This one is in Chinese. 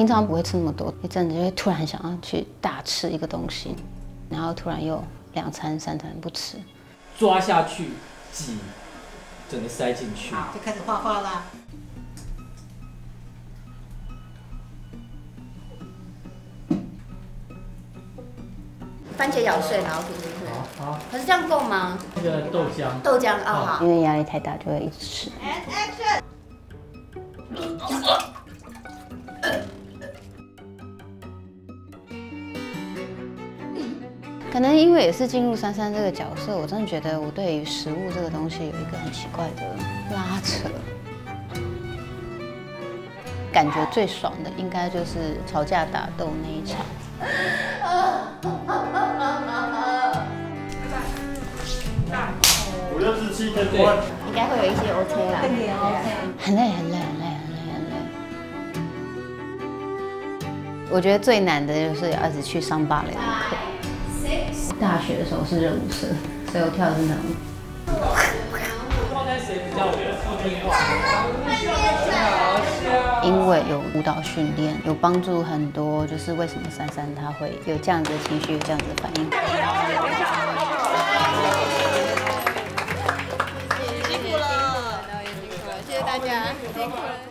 平常不会吃那么多，一阵子就会突然想要去大吃一个东西，然后突然又两餐三餐不吃。抓下去，挤，整个塞进去。好，就开始画画啦。番茄咬碎，然后吐进去。好，可是这样够吗？那个豆浆，豆浆啊好。因为压力太大，就会一直吃。可能因为也是进入珊珊这个角色，我真的觉得我对于食物这个东西有一个很奇怪的拉扯。感觉最爽的应该就是吵架打斗那一场。五六七天。应该会有一些 OK 啦。很累很累很累很累很累。我觉得最难的就是要一直去上芭蕾课。大学的时候是热舞社所以我跳的是那种因为有舞蹈训练有帮助很多就是为什么珊珊她会有这样子的情绪有这样子的反应。辛苦了导演辛苦了谢谢大家辛苦了。